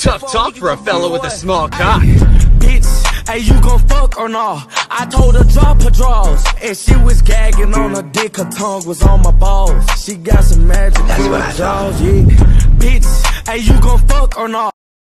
Tough talk for a fella with a small cock. Bitch, hey, you gon' fuck or not? I told her drop her drawers, and she was gagging on her dick. Her tongue was on my balls. She got some magic. That's what I jaws, yeah. Bitch, hey, you gon' fuck or not?